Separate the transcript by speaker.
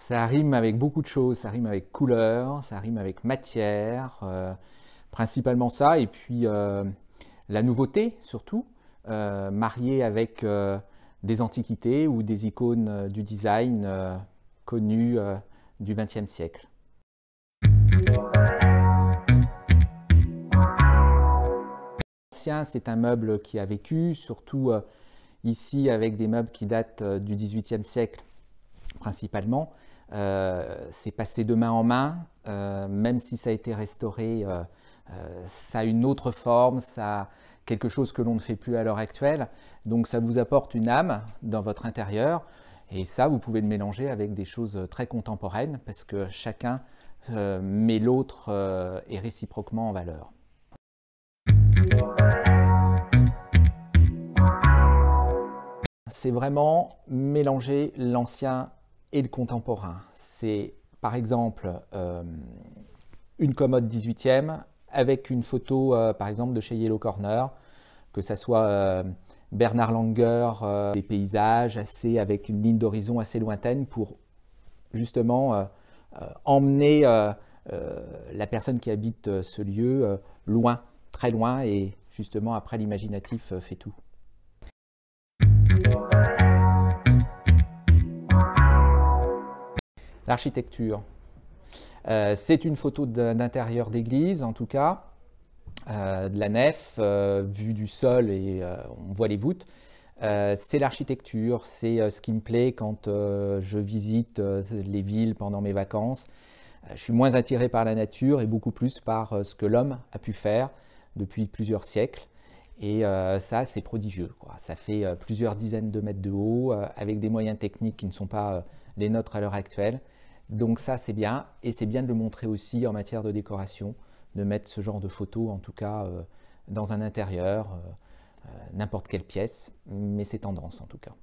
Speaker 1: Ça rime avec beaucoup de choses, ça rime avec couleur, ça rime avec matière, euh, principalement ça, et puis euh, la nouveauté surtout, euh, mariée avec des antiquités ou des icônes du design connues du XXe siècle. c'est un meuble qui a vécu, surtout ici avec des meubles qui datent du XVIIIe siècle principalement. Euh, c'est passé de main en main, euh, même si ça a été restauré, euh, ça a une autre forme, ça a quelque chose que l'on ne fait plus à l'heure actuelle. Donc ça vous apporte une âme dans votre intérieur. Et ça, vous pouvez le mélanger avec des choses très contemporaines parce que chacun met l'autre et réciproquement en valeur. C'est vraiment mélanger l'ancien et le contemporain. C'est par exemple euh, une commode 18e avec une photo euh, par exemple de chez Yellow Corner, que ce soit euh, Bernard Langer, des paysages assez, avec une ligne d'horizon assez lointaine pour justement emmener la personne qui habite ce lieu loin, très loin, et justement après l'imaginatif fait tout. L'architecture. Euh, c'est une photo d'intérieur d'église, en tout cas, euh, de la nef, euh, vue du sol et on voit les voûtes. c'est l'architecture, c'est ce qui me plaît quand je visite les villes pendant mes vacances. je suis moins attiré par la nature et beaucoup plus par ce que l'homme a pu faire depuis plusieurs siècles. Et ça, c'est prodigieux. Ça fait plusieurs dizaines de mètres de haut, avec des moyens techniques qui ne sont pas les nôtres à l'heure actuelle. Donc ça, c'est bien. Et c'est bien de le montrer aussi en matière de décoration, de mettre ce genre de photos, en tout cas, euh, dans un intérieur, euh, euh, n'importe quelle pièce. Mais c'est tendance, en tout cas.